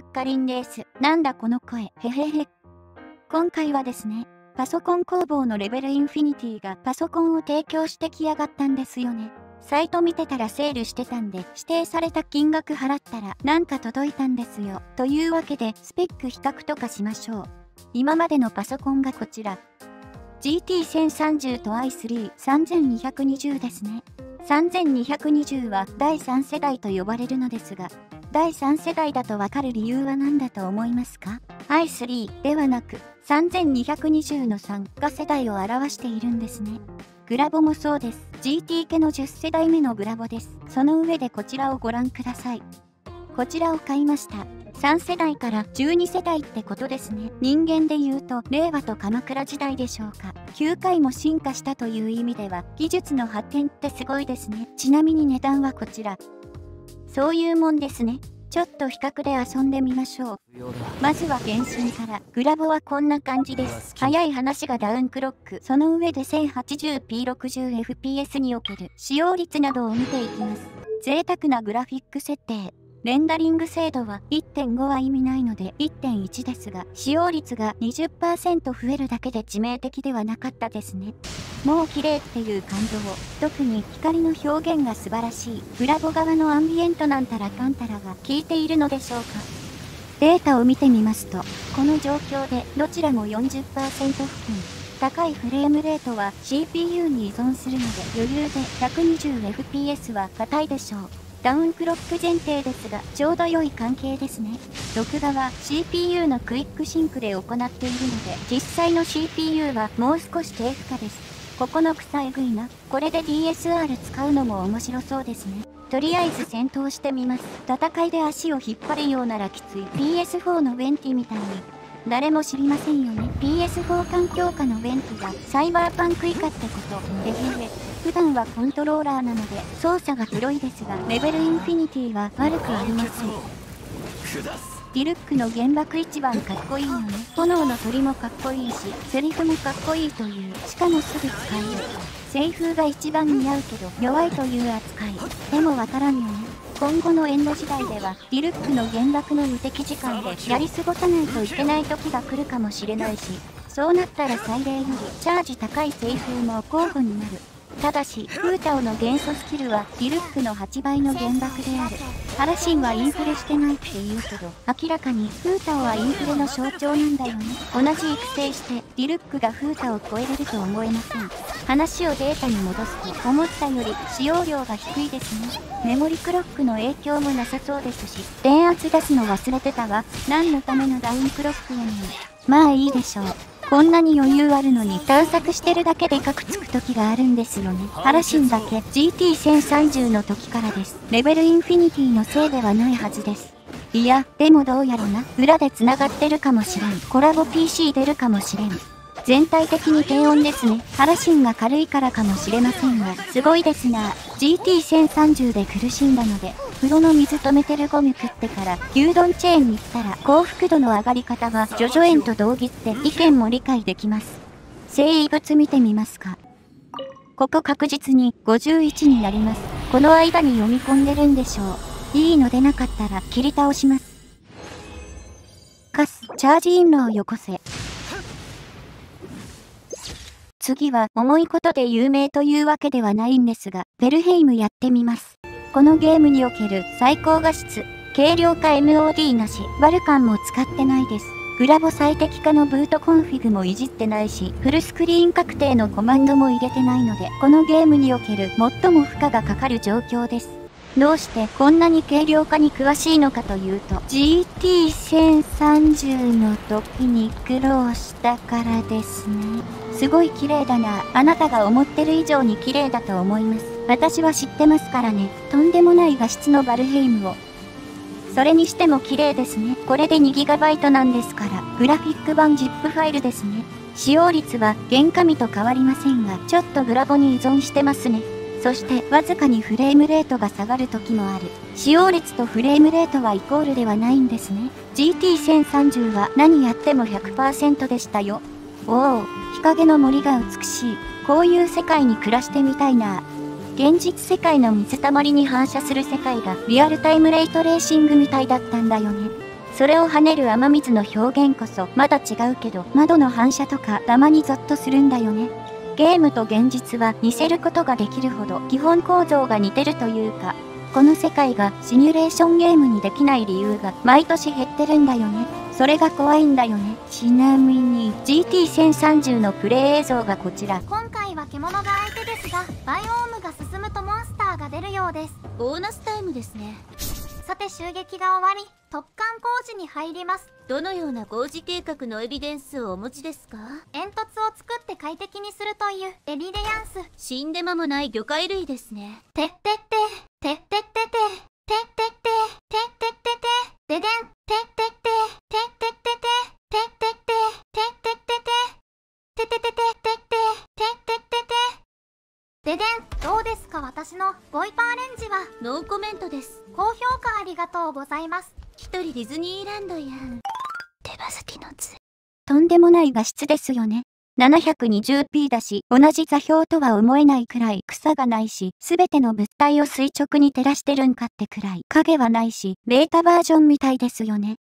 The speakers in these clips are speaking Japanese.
ユッカリンレース。なんだこの声。へへへ。今回はですね、パソコン工房のレベルインフィニティがパソコンを提供してきやがったんですよね。サイト見てたらセールしてたんで、指定された金額払ったらなんか届いたんですよ。というわけで、スペック比較とかしましょう。今までのパソコンがこちら。GT1030 と i3-3220 ですね。3220は第3世代と呼ばれるのですが、第3世代だとわかる理由は何だと思いますか ?i3 ではなく、3220の3が世代を表しているんですね。グラボもそうです。GT 家の10世代目のグラボです。その上でこちらをご覧ください。こちらを買いました。3世代から12世代ってことですね。人間で言うと、令和と鎌倉時代でしょうか。9回も進化したという意味では、技術の発展ってすごいですね。ちなみに値段はこちら。そういうもんですね。ちょっと比較で遊んでみましょう。まずは原神から、グラボはこんな感じです。早い話がダウンクロック、その上で 1080p60fps における使用率などを見ていきます。贅沢なグラフィック設定、レンダリング精度は1.5は意味ないので1.1ですが、使用率が20%増えるだけで致命的ではなかったですね。もう綺麗っていう感動。特に光の表現が素晴らしい。ブラボ側のアンビエントなんたらかんたらが効いているのでしょうか。データを見てみますと、この状況でどちらも40%付近。高いフレームレートは CPU に依存するので余裕で 120fps は硬いでしょう。ダウンクロック前提ですが、ちょうど良い関係ですね。録画は CPU の Quick Sync で行っているので、実際の CPU はもう少し低負荷です。ここの草えぐいな。これで DSR 使うのも面白そうですね。とりあえず戦闘してみます。戦いで足を引っ張るようならきつい。PS4 のウェンティみたいに。誰も知りませんよね。PS4 環境下のウェンティがサイバーパンク以下ってこと。へへへ。普段はコントローラーなので操作が広いですが、レベルインフィニティは悪くありません。ディルックの原爆一番かっこいいよね。炎の鳥もかっこいいし、セリフもかっこいいという、しかもすぐ使える。西風が一番似合うけど、弱いという扱い。でもわからんよね。今後のエンド時代では、ディルックの原爆の無敵時間でやり過ごさないといけない時が来るかもしれないし、そうなったら最例よりチャージ高い西風も候補になる。ただし、フータオの元素スキルはディルックの8倍の原爆である。ハラシンはインフレしてないって言うけど、明らかにフータオはインフレの象徴なんだよね。同じ育成して、ディルックがフータを超えれると思えません。話をデータに戻すと、思ったより使用量が低いですね。メモリクロックの影響もなさそうですし、電圧出すの忘れてたわ。何のためのダウンクロックやねん。まあいいでしょう。こんなに余裕あるのに探索してるだけでかくつく時があるんですよね。ハラシンだけ GT1030 の時からです。レベルインフィニティのせいではないはずです。いや、でもどうやろな。裏で繋がってるかもしれん。コラボ PC 出るかもしれん。全体的に低温ですね。ハラシンが軽いからかもしれませんが、すごいですな。GT1030 で苦しんだので、風呂の水止めてるゴミ食ってから牛丼チェーンに行ったら幸福度の上がり方はジョジョ園と同義って意見も理解できます。生物見てみますか。ここ確実に51になります。この間に読み込んでるんでしょう。いいの出なかったら切り倒します。カス、チャージインロをよこせ。次は重いことで有名というわけではないんですが、バルヘイムやってみます。このゲームにおける最高画質、軽量化 MOD なし、バルカンも使ってないです。グラボ最適化の boot config もいじってないし、フルスクリーン確定のコマンドも入れてないので、このゲームにおける最も負荷がかかる状況です。どうしてこんなに軽量化に詳しいのかというと、GT1030 の時に苦労したからですね。すごい綺麗だな。あなたが思ってる以上に綺麗だと思います。私は知ってますからね。とんでもない画質のバルヘイムを。それにしても綺麗ですね。これで 2GB なんですから、グラフィック版 ZIP ファイルですね。使用率は原価味と変わりませんが、ちょっとグラボに依存してますね。そしてわずかにフレームレートが下がる時もある。使用率とフレームレートはイコールではないんですね。GT1030 は何やっても100%でしたよ。おお、日陰の森が美しい。こういう世界に暮らしてみたいな。現実世界の水たまりに反射する世界がリアルタイムレイトレーシングみたいだったんだよね。それを跳ねる雨水の表現こそまだ違うけど、窓の反射とかたまにゾッとするんだよね。ゲームと現実は似せることができるほど基本構造が似てるというか、この世界がシミュレーションゲームにできない理由が毎年減ってるんだよね。それが怖いんだよね。ちなみに GT1030 のプレイ映像がこちら。今回は獣が相手ですが、バイオームが進むとモンスターが出るようです。ボーナスタイムですね。さて襲撃が終わり、突貫工事に入ります。どのような工事計画のエビデンスをお持ちですか？煙突を作って快適にするというエビデヤンス。死んで間もない魚介類ですね。てってって、てってってて、てってって、てどうですか私のボイパーレンジはノーコメントです。高評価ありがとうございます。一人ディズニーランドやん。手羽先の図。とんでもない画質ですよね。720p だし、同じ座標とは思えないくらい草がないし、すべての物体を垂直に照らしてるんかってくらい影はないし、ベータバージョンみたいですよね。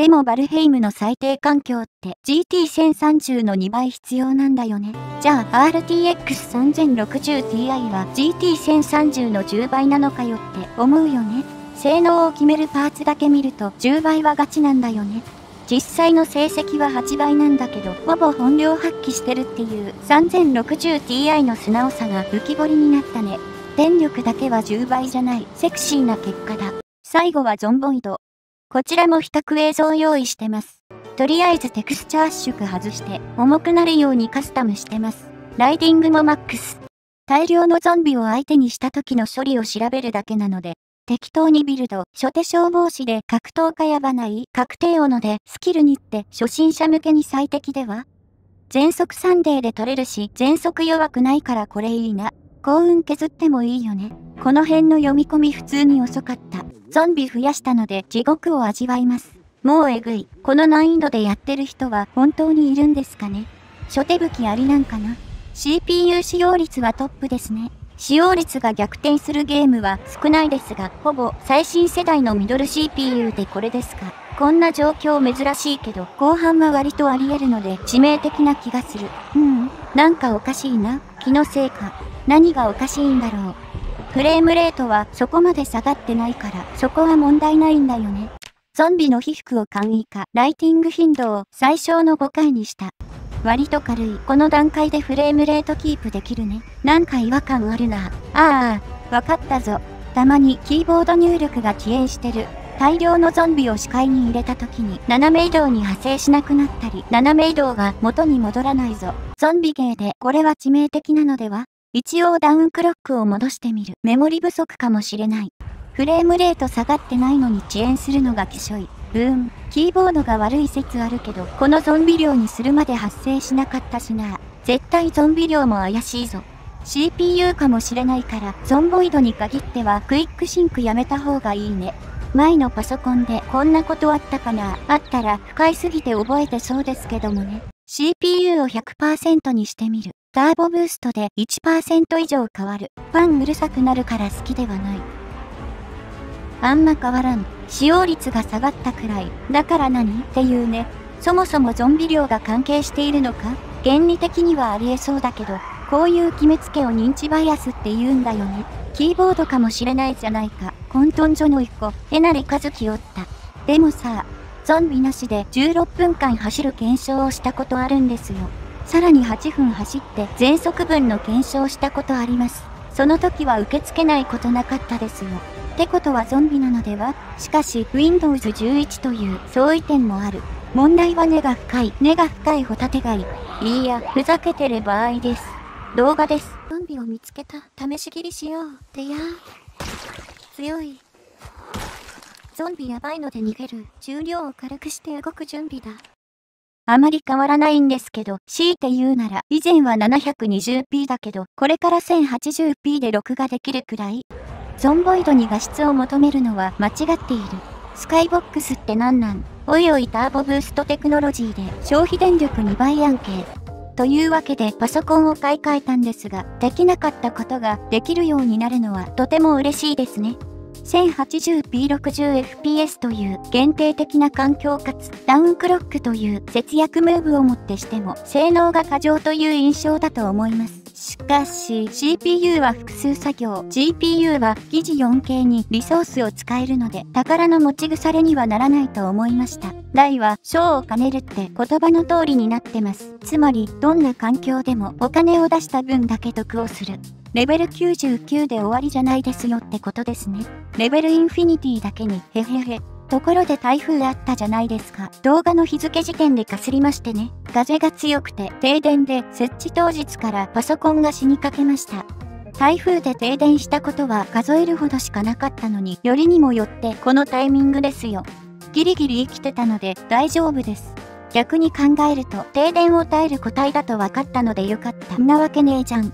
でもバルヘイムの最低環境って GT1030 の2倍必要なんだよね。じゃあ RTX3060Ti は GT1030 の10倍なのかよって思うよね。性能を決めるパーツだけ見ると10倍はガチなんだよね。実際の成績は8倍なんだけど、ほぼ本領発揮してるっていう 3060Ti の素直さが浮き彫りになったね。電力だけは10倍じゃない、セクシーな結果だ。最後はゾンボイド。こちらも比較映像用意してます。とりあえずテクスチャー圧縮外して、重くなるようにカスタムしてます。ライディングもマックス。大量のゾンビを相手にした時の処理を調べるだけなので、適当にビルド、初手消防士で格闘家やばない確定斧でスキルにって初心者向けに最適では？全速サンデーで取れるし、全速弱くないからこれいいな。幸運削ってもいいよね。この辺の読み込み普通に遅かった。ゾンビ増やしたので地獄を味わいます。もうえぐい。この難易度でやってる人は本当にいるんですかね。初手武器ありなんかな ?CPU 使用率はトップですね。使用率が逆転するゲームは少ないですが、ほぼ最新世代のミドル CPU でこれですか。こんな状況珍しいけど、後半は割とあり得るので致命的な気がする。うん、なんかおかしいな。気のせいか。何がおかしいんだろう。フレームレートはそこまで下がってないから、そこは問題ないんだよね。ゾンビの皮膚を簡易化、ライティング頻度を最小の5回にした。割と軽い。この段階でフレームレートキープできるね。なんか違和感あるな。ああ、わかったぞ。たまにキーボード入力が遅延してる。大量のゾンビを視界に入れた時に斜め移動に派生しなくなったり、斜め移動が元に戻らないぞ。ゾンビゲーでこれは致命的なのでは？一応ダウンクロックを戻してみる。メモリ不足かもしれない。フレームレート下がってないのに遅延するのがきしょい。うーん、キーボードが悪い説あるけど、このゾンビ量にするまで発生しなかったしな。絶対ゾンビ量も怪しいぞ。CPU かもしれないから、ゾンボイドに限っては Quick Sync やめた方がいいね。前のパソコンでこんなことあったかなあったら不快すぎて覚えてそうですけどもね。CPU を100%にしてみる。ターボブーストで1%以上変わる。ファンうるさくなるから好きではない。あんま変わらん。使用率が下がったくらい。だから何っていうね。そもそもゾンビ量が関係しているのか原理的にはありえそうだけど、こういう決めつけを認知バイアスって言うんだよね。キーボードかもしれないじゃないか。混沌所の一個、えなり和樹おった。でもさ、ゾンビなしで16分間走る検証をしたことあるんですよ。さらに8分走って全速分の検証したことあります。その時は受け付けないことなかったですよ。ってことはゾンビなのでは？しかし Windows 11という相違点もある。問題は根が深い。根が深いホタテ貝。いいや、ふざけてる場合です。動画です。ゾンビを見つけた。試し切りしよう。ってや強い。ゾンビやばいので逃げる。重量を軽くして動く準備だ。あまり変わらないんですけど、強いて言うなら、以前は 720p だけど、これから 1080p で録画できるくらい。ゾンボイドに画質を求めるのは間違っている。スカイボックスって何なん？おいおいターボブーストテクノロジーで消費電力2倍案件。というわけでパソコンを買い替えたんですが、できなかったことができるようになるのはとても嬉しいですね。1080p60fps という限定的な環境かつダウンクロックという節約ムーブをもってしても性能が過剰という印象だと思います。しかし CPU は複数作業。GPU は疑似 4K にリソースを使えるので宝の持ち腐れにはならないと思いました。大は小を兼ねるって言葉の通りになってます。つまりどんな環境でもお金を出した分だけ得をする。レベル99で終わりじゃないですよってことですね。レベルインフィニティだけにへへへ。ところで台風あったじゃないですか。動画の日付時点でかすりましてね。風が強くて停電で設置当日からパソコンが死にかけました。台風で停電したことは数えるほどしかなかったのに、よりにもよってこのタイミングですよ。ギリギリ生きてたので大丈夫です。逆に考えると停電を耐える個体だと分かったのでよかった。んなわけねえじゃん。